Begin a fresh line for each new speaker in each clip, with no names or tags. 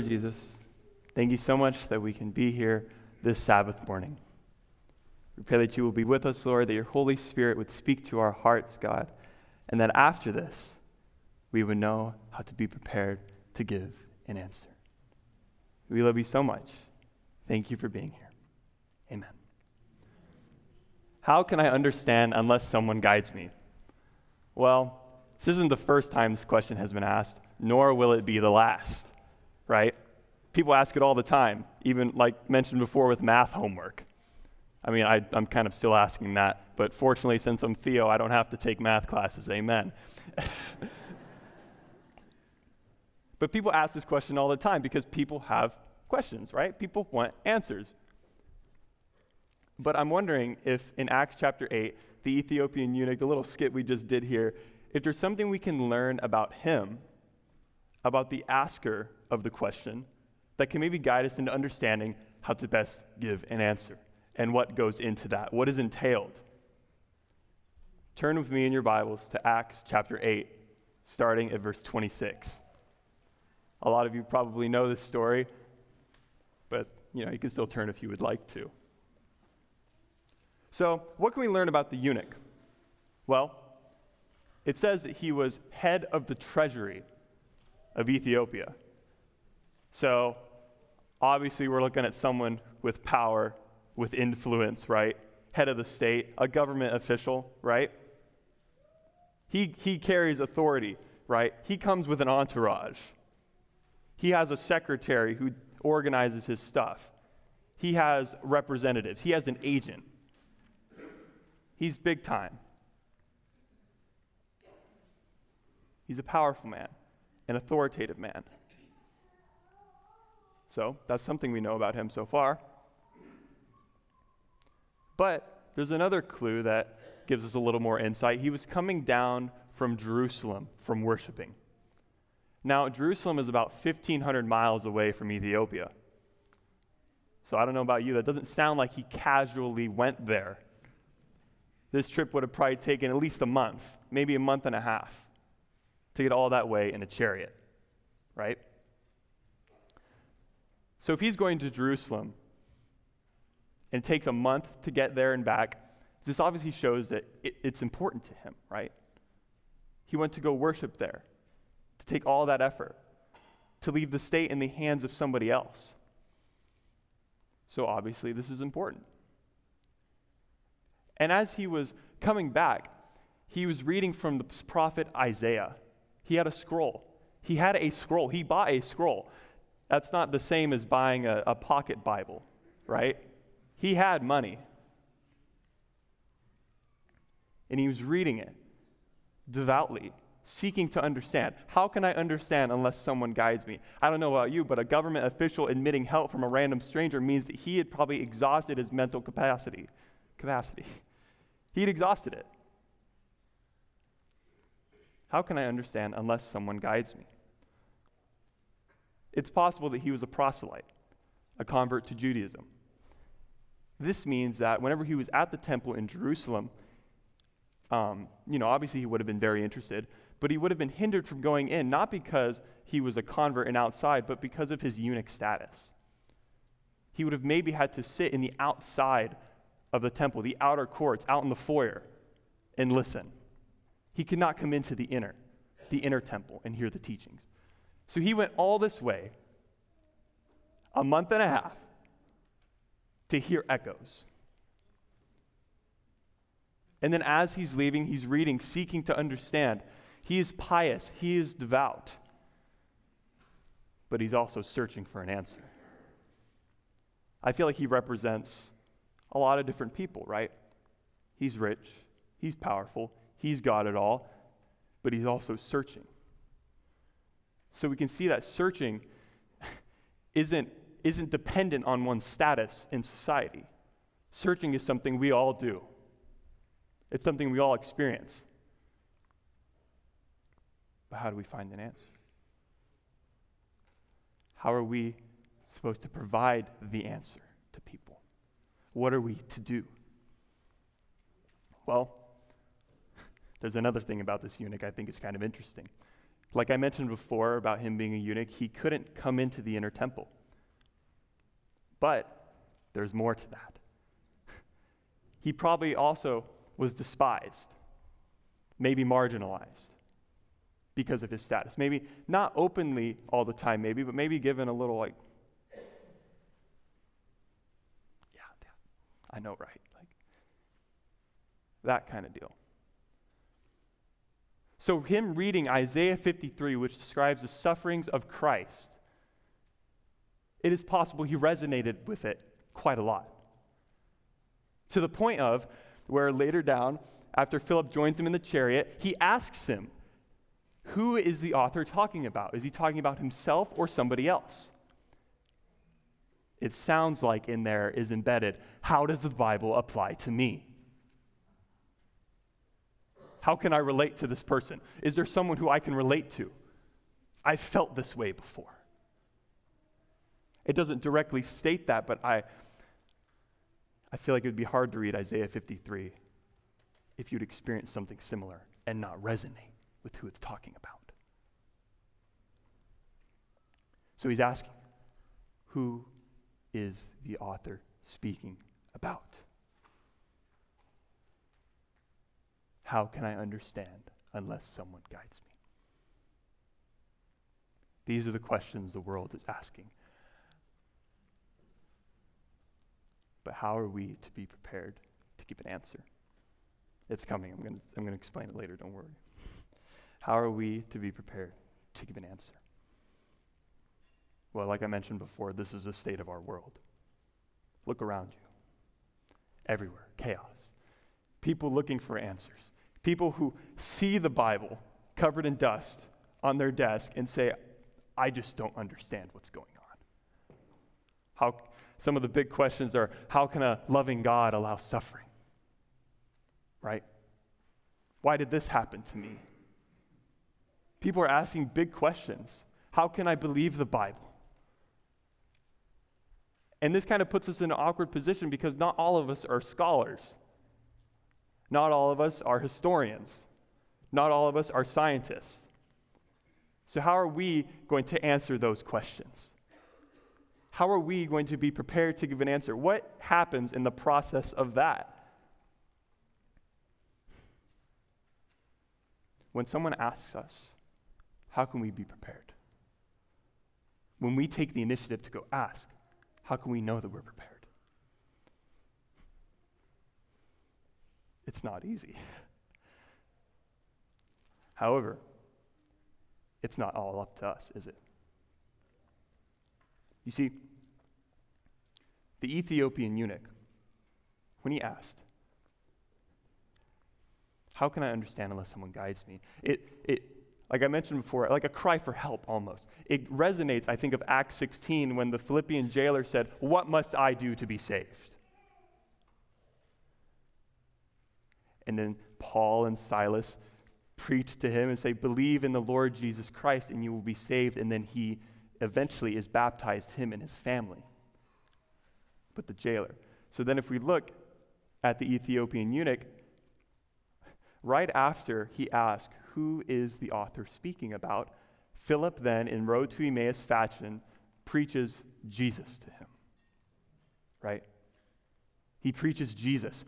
Lord Jesus, thank you so much that we can be here this Sabbath morning. We pray that you will be with us, Lord, that your Holy Spirit would speak to our hearts, God, and that after this, we would know how to be prepared to give an answer. We love you so much. Thank you for being here. Amen. How can I understand unless someone guides me? Well, this isn't the first time this question has been asked, nor will it be the last, right? People ask it all the time, even like mentioned before with math homework. I mean, I, am kind of still asking that, but fortunately, since I'm Theo, I don't have to take math classes. Amen. but people ask this question all the time because people have questions, right? People want answers. But I'm wondering if in Acts chapter 8, the Ethiopian eunuch, the little skit we just did here, if there's something we can learn about him, about the asker of the question, that can maybe guide us into understanding how to best give an answer and what goes into that, what is entailed. Turn with me in your Bibles to Acts chapter 8, starting at verse 26. A lot of you probably know this story, but you know, you can still turn if you would like to. So, what can we learn about the eunuch? Well, it says that he was head of the treasury of Ethiopia. So, obviously, we're looking at someone with power, with influence, right? Head of the state, a government official, right? He, he carries authority, right? He comes with an entourage. He has a secretary who organizes his stuff. He has representatives. He has an agent. He's big time. He's a powerful man, an authoritative man. So that's something we know about him so far. But there's another clue that gives us a little more insight. He was coming down from Jerusalem from worshiping. Now, Jerusalem is about 1,500 miles away from Ethiopia. So I don't know about you, that doesn't sound like he casually went there this trip would have probably taken at least a month, maybe a month and a half, to get all that way in a chariot, right? So if he's going to Jerusalem and it takes a month to get there and back, this obviously shows that it, it's important to him, right? He went to go worship there, to take all that effort, to leave the state in the hands of somebody else. So obviously, this is important. And as he was coming back, he was reading from the prophet Isaiah. He had a scroll. He had a scroll. He bought a scroll. That's not the same as buying a, a pocket Bible, right? He had money. And he was reading it devoutly, seeking to understand. How can I understand unless someone guides me? I don't know about you, but a government official admitting help from a random stranger means that he had probably exhausted his mental capacity. Capacity. He'd exhausted it. How can I understand unless someone guides me? It's possible that he was a proselyte, a convert to Judaism. This means that whenever he was at the temple in Jerusalem, um, you know, obviously he would have been very interested, but he would have been hindered from going in, not because he was a convert and outside, but because of his eunuch status. He would have maybe had to sit in the outside of the temple, the outer courts, out in the foyer, and listen. He could not come into the inner, the inner temple, and hear the teachings. So he went all this way, a month and a half, to hear echoes. And then as he's leaving, he's reading, seeking to understand. He is pious, he is devout, but he's also searching for an answer. I feel like he represents a lot of different people, right? He's rich, he's powerful, he's got it all, but he's also searching. So we can see that searching isn't, isn't dependent on one's status in society. Searching is something we all do, it's something we all experience. But how do we find an answer? How are we supposed to provide the answer to people? What are we to do? Well, there's another thing about this eunuch I think is kind of interesting. Like I mentioned before about him being a eunuch, he couldn't come into the inner temple. But there's more to that. He probably also was despised, maybe marginalized because of his status. Maybe not openly all the time, maybe, but maybe given a little like, yeah, yeah I know, right? Like that kind of deal. So, him reading Isaiah 53, which describes the sufferings of Christ, it is possible he resonated with it quite a lot. To the point of where later down, after Philip joins him in the chariot, he asks him, Who is the author talking about? Is he talking about himself or somebody else? It sounds like in there is embedded, How does the Bible apply to me? How can I relate to this person? Is there someone who I can relate to? I felt this way before. It doesn't directly state that, but I, I feel like it would be hard to read Isaiah 53 if you'd experienced something similar and not resonate with who it's talking about. So he's asking, who is the author speaking about? How can I understand unless someone guides me? These are the questions the world is asking. But how are we to be prepared to give an answer? It's coming. I'm going to I'm to explain it later, don't worry. How are we to be prepared to give an answer? Well, like I mentioned before, this is the state of our world. Look around you. Everywhere, chaos. People looking for answers. People who see the Bible covered in dust on their desk and say, I just don't understand what's going on. How, some of the big questions are how can a loving God allow suffering? Right? Why did this happen to me? People are asking big questions. How can I believe the Bible? And this kind of puts us in an awkward position because not all of us are scholars. Not all of us are historians. Not all of us are scientists. So, how are we going to answer those questions? How are we going to be prepared to give an answer? What happens in the process of that? When someone asks us, how can we be prepared? When we take the initiative to go ask, how can we know that we're prepared? It's not easy. However, it's not all up to us, is it? You see, the Ethiopian eunuch, when he asked, How can I understand unless someone guides me? It, it, like I mentioned before, like a cry for help almost. It resonates, I think, of Acts 16 when the Philippian jailer said, What must I do to be saved? And then Paul and Silas preach to him and say, Believe in the Lord Jesus Christ and you will be saved. And then he eventually is baptized, him and his family. But the jailer. So then, if we look at the Ethiopian eunuch, right after he asks, Who is the author speaking about? Philip then, in Road to Emmaus fashion, preaches Jesus to him. Right? He preaches Jesus.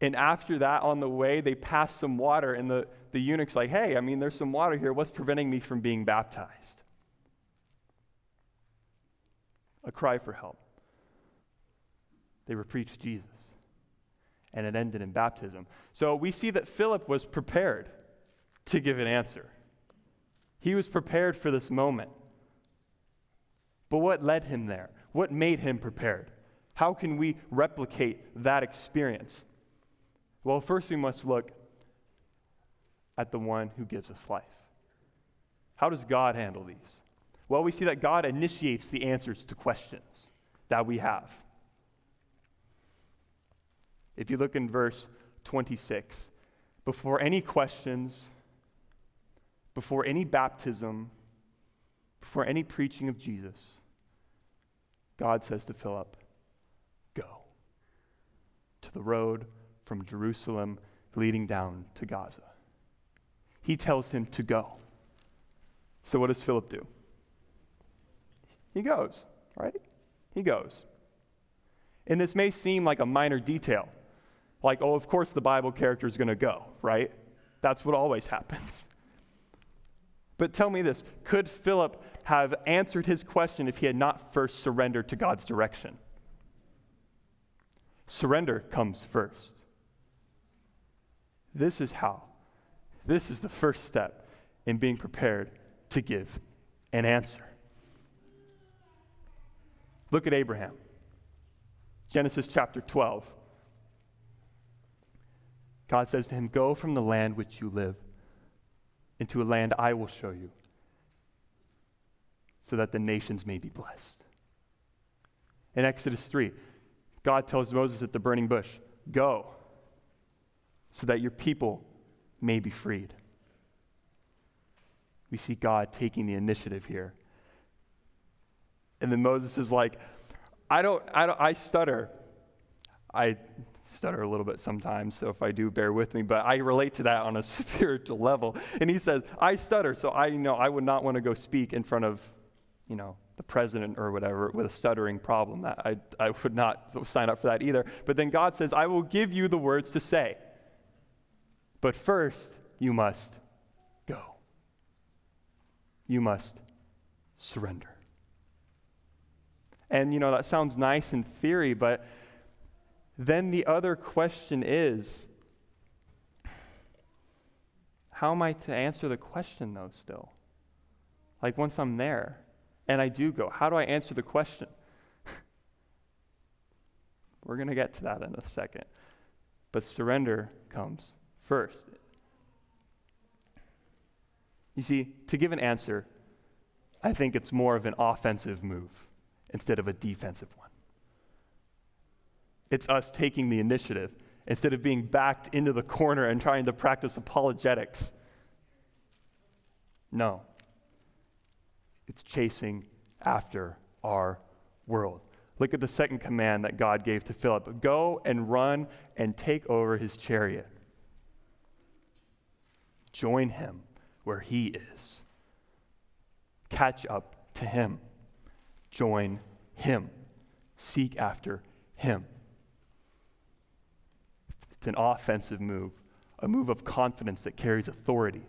And after that, on the way, they pass some water, and the, the eunuch's like, hey, I mean, there's some water here. What's preventing me from being baptized? A cry for help. They were preached Jesus, and it ended in baptism. So we see that Philip was prepared to give an answer. He was prepared for this moment. But what led him there? What made him prepared? How can we replicate that experience? Well, first we must look at the one who gives us life. How does God handle these? Well, we see that God initiates the answers to questions that we have. If you look in verse 26, before any questions, before any baptism, before any preaching of Jesus, God says to Philip, Go to the road from Jerusalem leading down to Gaza. He tells him to go. So, what does Philip do? He goes, right? He goes. And this may seem like a minor detail. Like, oh, of course the Bible character is going to go, right? That's what always happens. But tell me this could Philip have answered his question if he had not first surrendered to God's direction? Surrender comes first. This is how. This is the first step in being prepared to give an answer. Look at Abraham. Genesis chapter 12. God says to him, Go from the land which you live into a land I will show you, so that the nations may be blessed. In Exodus 3, God tells Moses at the burning bush, Go, so that your people may be freed. We see God taking the initiative here. And then Moses is like, I don't, I don't, I stutter. I stutter a little bit sometimes, so if I do, bear with me, but I relate to that on a spiritual level. And he says, I stutter, so I you know I would not want to go speak in front of, you know, the president or whatever with a stuttering problem. That I, I would not sign up for that either. But then God says, I will give you the words to say. But first, you must go. You must surrender. And, you know, that sounds nice in theory, but then the other question is how am I to answer the question, though, still? Like, once I'm there and I do go, how do I answer the question? We're going to get to that in a second. But surrender comes first. You see, to give an answer, I think it's more of an offensive move instead of a defensive one. It's us taking the initiative instead of being backed into the corner and trying to practice apologetics. No. It's chasing after our world. Look at the second command that God gave to Philip go and run and take over his chariot. Join him where he is, catch up to him, join him, seek after him. It's an offensive move, a move of confidence that carries authority.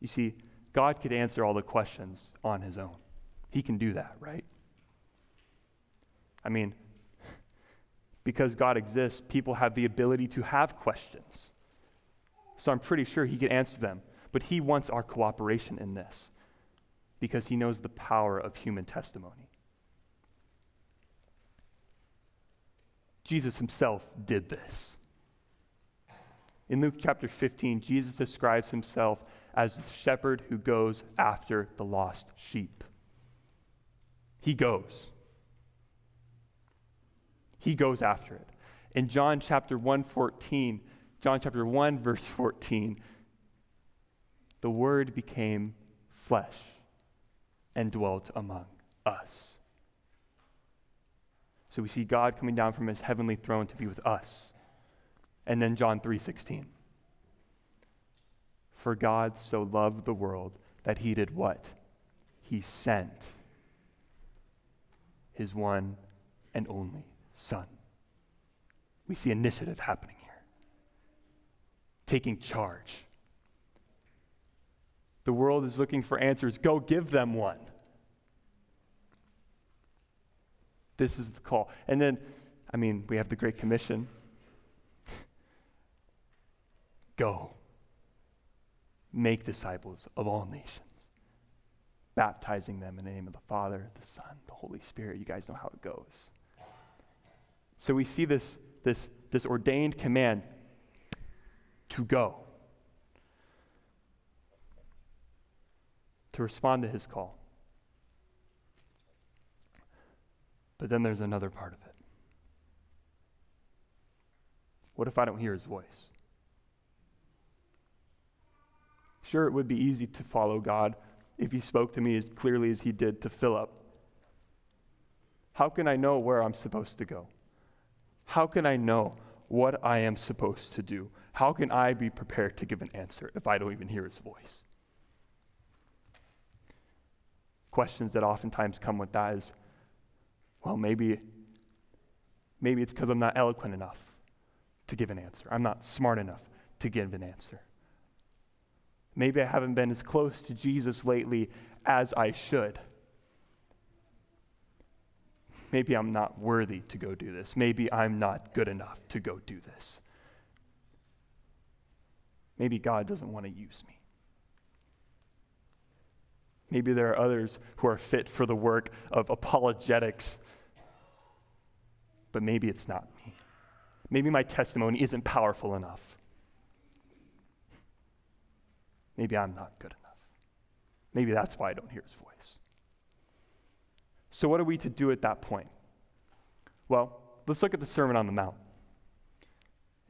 You see, God could answer all the questions on his own. He can do that, right? I mean, because God exists, people have the ability to have questions. So I'm pretty sure he can answer them. But he wants our cooperation in this because he knows the power of human testimony. Jesus himself did this. In Luke chapter 15, Jesus describes himself as the shepherd who goes after the lost sheep. He goes. He goes after it. In John chapter 1:14, John chapter 1 verse 14, the word became flesh and dwelt among us. So we see God coming down from his heavenly throne to be with us. And then John 3:16. For God so loved the world that he did what? He sent his one and only son. We see initiative happening here. Taking charge. The world is looking for answers. Go give them one. This is the call. And then, I mean, we have the Great Commission. Go. Make disciples of all nations, baptizing them in the name of the Father, the Son, the Holy Spirit. You guys know how it goes. So we see this, this, this ordained command to go, to respond to his call. But then there's another part of it. What if I don't hear his voice? Sure, it would be easy to follow God if he spoke to me as clearly as he did to Philip. How can I know where I'm supposed to go? How can I know what I am supposed to do. How can I be prepared to give an answer if I don't even hear his voice? Questions that oftentimes come with that is, well, maybe, maybe it's because I'm not eloquent enough to give an answer. I'm not smart enough to give an answer. Maybe I haven't been as close to Jesus lately as I should. Maybe I'm not worthy to go do this. Maybe I'm not good enough to go do this. Maybe God doesn't want to use me. Maybe there are others who are fit for the work of apologetics, but maybe it's not me. Maybe my testimony isn't powerful enough. Maybe I'm not good enough. Maybe that's why I don't hear his voice. So, what are we to do at that point? Well, let's look at the Sermon on the Mount.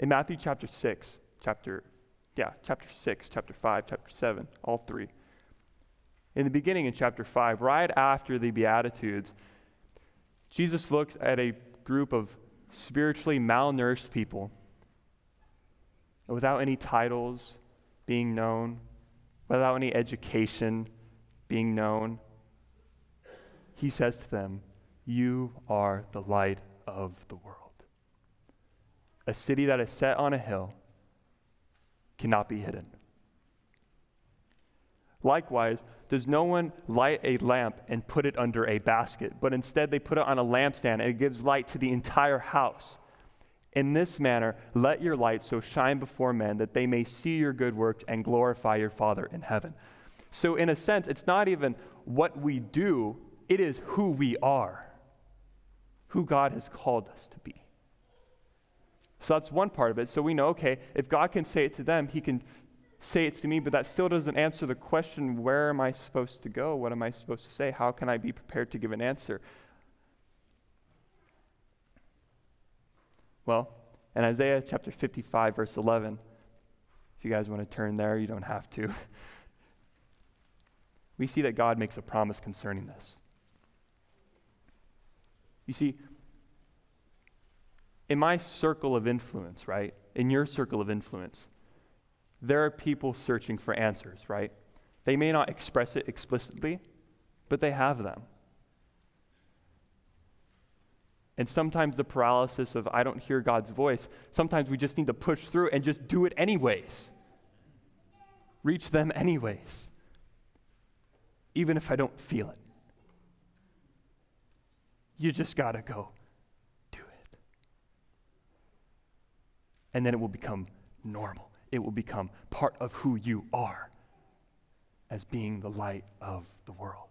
In Matthew chapter 6, chapter, yeah, chapter 6, chapter 5, chapter 7, all three. In the beginning in chapter 5, right after the Beatitudes, Jesus looks at a group of spiritually malnourished people without any titles being known, without any education being known. He says to them, You are the light of the world. A city that is set on a hill cannot be hidden. Likewise, does no one light a lamp and put it under a basket, but instead they put it on a lampstand and it gives light to the entire house. In this manner, let your light so shine before men that they may see your good works and glorify your Father in heaven. So, in a sense, it's not even what we do, it is who we are, who God has called us to be. So, that's one part of it. So, we know, okay, if God can say it to them, He can say it to me, but that still doesn't answer the question where am I supposed to go? What am I supposed to say? How can I be prepared to give an answer? Well, in Isaiah chapter 55, verse 11, if you guys want to turn there, you don't have to. we see that God makes a promise concerning this. You see, in my circle of influence, right? In your circle of influence, there are people searching for answers, right? They may not express it explicitly, but they have them. And sometimes the paralysis of I don't hear God's voice, sometimes we just need to push through and just do it anyways. Reach them anyways, even if I don't feel it. You just got to go do it. And then it will become normal it will become part of who you are as being the light of the world.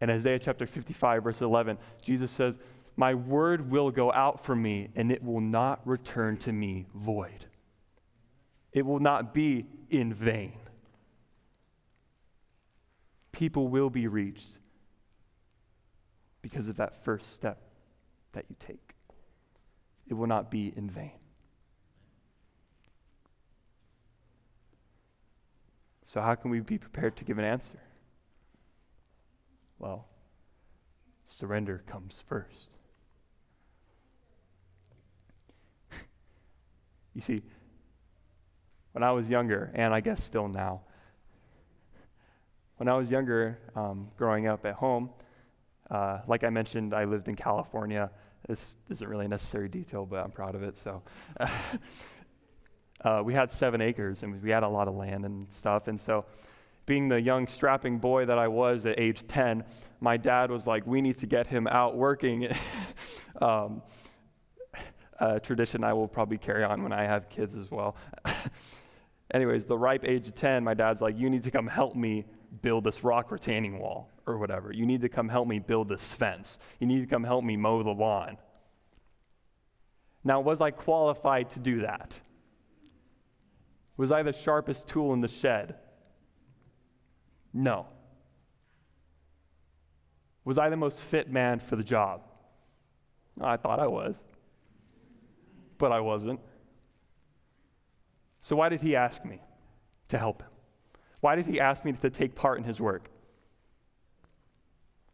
In Isaiah chapter 55, verse 11, Jesus says, My word will go out from me, and it will not return to me void. It will not be in vain. People will be reached because of that first step that you take. It will not be in vain. So, how can we be prepared to give an answer? Well, surrender comes first. you see, when I was younger, and I guess still now, when I was younger, um, growing up at home, uh, like I mentioned, I lived in California. This isn't really a necessary detail, but I'm proud of it. So, uh, we had seven acres and we had a lot of land and stuff. And so, being the young, strapping boy that I was at age 10, my dad was like, We need to get him out working. um, a tradition I will probably carry on when I have kids as well. Anyways, the ripe age of 10, my dad's like, You need to come help me build this rock retaining wall or whatever. You need to come help me build this fence. You need to come help me mow the lawn. Now, was I qualified to do that? Was I the sharpest tool in the shed? No. Was I the most fit man for the job? I thought I was, but I wasn't. So, why did he ask me to help him? Why did he ask me to take part in his work?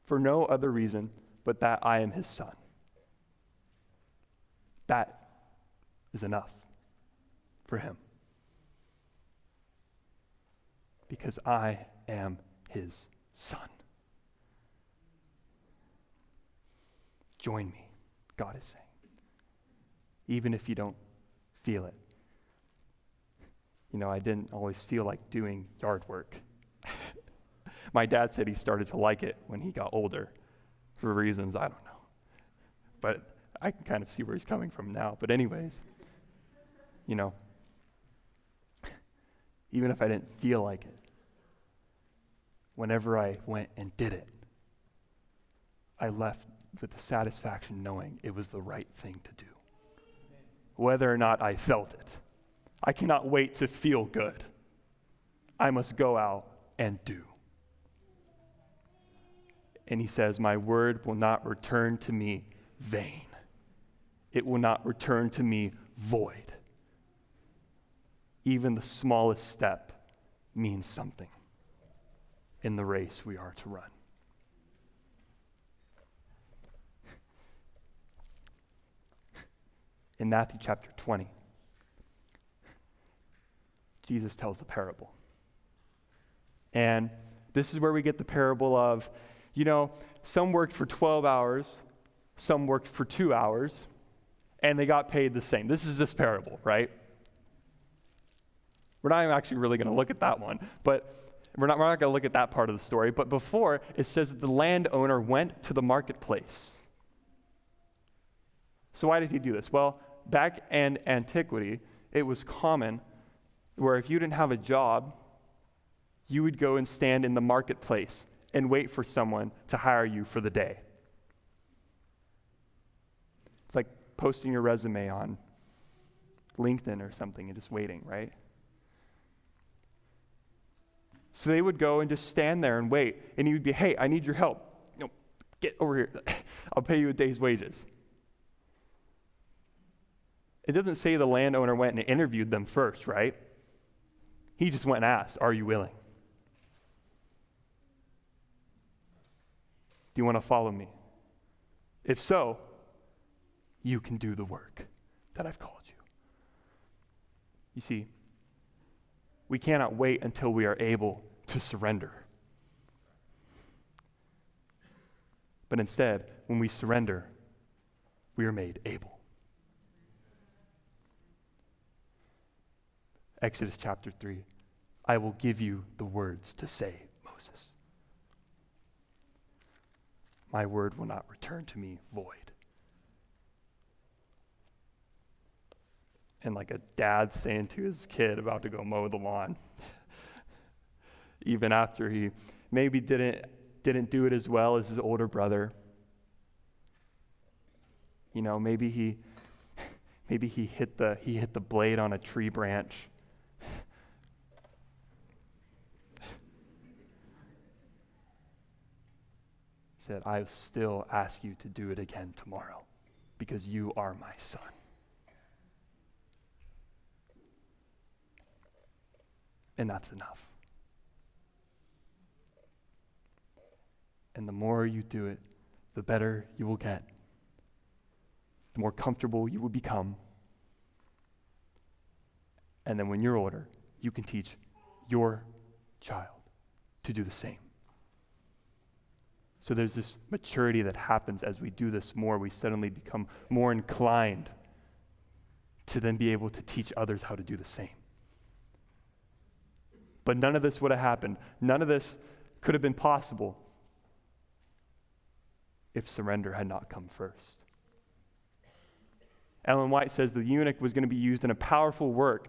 For no other reason but that I am his son. That is enough for him. Because I am his son. Join me, God is saying. Even if you don't feel it. You know, I didn't always feel like doing yard work. My dad said he started to like it when he got older for reasons I don't know. But I can kind of see where he's coming from now. But, anyways, you know, even if I didn't feel like it, whenever I went and did it, I left with the satisfaction knowing it was the right thing to do. Whether or not I felt it, I cannot wait to feel good. I must go out and do. And he says, My word will not return to me vain, it will not return to me void. Even the smallest step means something in the race we are to run. In Matthew chapter 20, Jesus tells a parable. And this is where we get the parable of, you know, some worked for 12 hours, some worked for two hours, and they got paid the same. This is this parable, right? We're not actually really going to look at that one, but we're not, we're not going to look at that part of the story. But before, it says that the landowner went to the marketplace. So, why did he do this? Well, back in antiquity, it was common where if you didn't have a job, you would go and stand in the marketplace and wait for someone to hire you for the day. It's like posting your resume on LinkedIn or something and just waiting, right? So they would go and just stand there and wait, and he would be, hey, I need your help. Get over here. I'll pay you a day's wages. It doesn't say the landowner went and interviewed them first, right? He just went and asked, Are you willing? Do you want to follow me? If so, you can do the work that I've called you. You see, we cannot wait until we are able to surrender. But instead, when we surrender, we are made able. Exodus chapter 3. I will give you the words to say, Moses. My word will not return to me void. And like a dad saying to his kid about to go mow the lawn, even after he maybe didn't, didn't do it as well as his older brother. You know, maybe he, maybe he hit the, he hit the blade on a tree branch said, I still ask you to do it again tomorrow because you are my son. And that's enough. And the more you do it, the better you will get, the more comfortable you will become. And then when you're older, you can teach your child to do the same. So there's this maturity that happens as we do this more. We suddenly become more inclined to then be able to teach others how to do the same. But none of this would have happened. None of this could have been possible if surrender had not come first. Ellen White says the eunuch was going to be used in a powerful work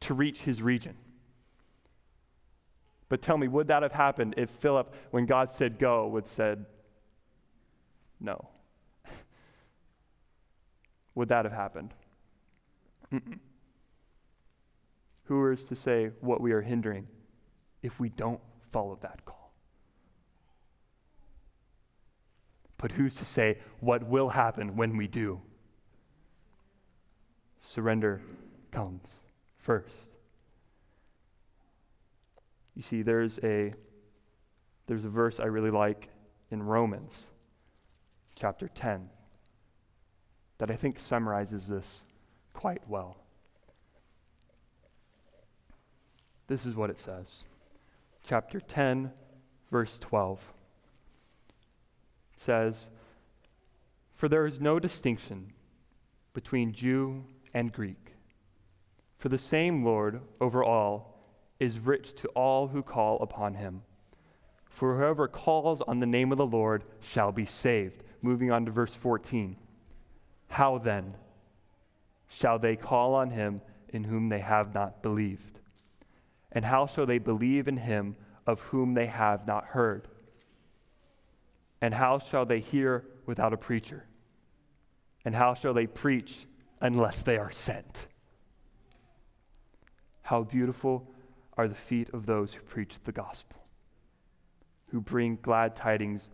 to reach his region. But tell me, would that have happened if Philip, when God said go, would said no? would that have happened? Mm-mm. Who is to say what we are hindering if we don't follow that call? But who's to say what will happen when we do? Surrender comes first. You see, there's a, there's a verse I really like in Romans chapter 10 that I think summarizes this quite well. This is what it says. Chapter 10, verse 12 says, For there is no distinction between Jew and Greek, for the same Lord over all is rich to all who call upon him. For whoever calls on the name of the Lord shall be saved. Moving on to verse 14. How then shall they call on him in whom they have not believed? And how shall they believe in him of whom they have not heard? And how shall they hear without a preacher? And how shall they preach unless they are sent? How beautiful are the feet of those who preach the gospel, who bring glad tidings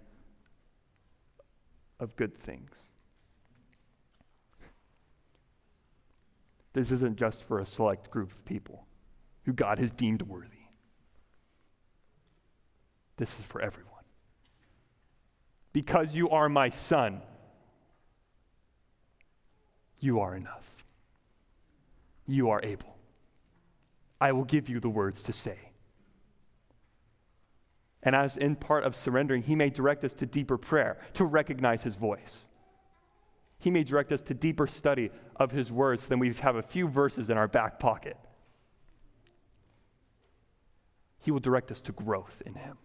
of good things. This isn't just for a select group of people who God has deemed worthy. This is for everyone. Because you are my son, you are enough. You are able. I will give you the words to say. And as in part of surrendering, He may direct us to deeper prayer, to recognize His voice. He may direct us to deeper study of His words than we have a few verses in our back pocket. He will direct us to growth in Him.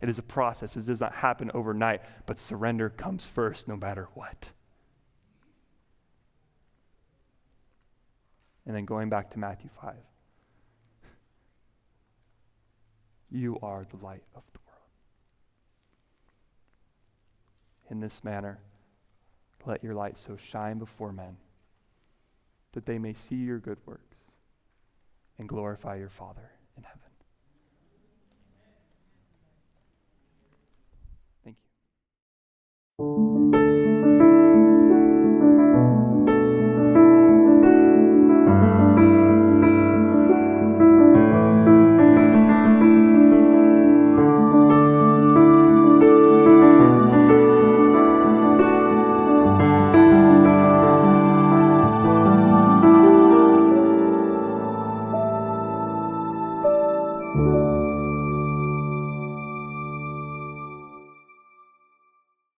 It is a process, it does not happen overnight, but surrender comes first no matter what. And then going back to Matthew 5. You are the light of the world. In this manner, let your light so shine before men that they may see your good works and glorify your Father in heaven. Thank you.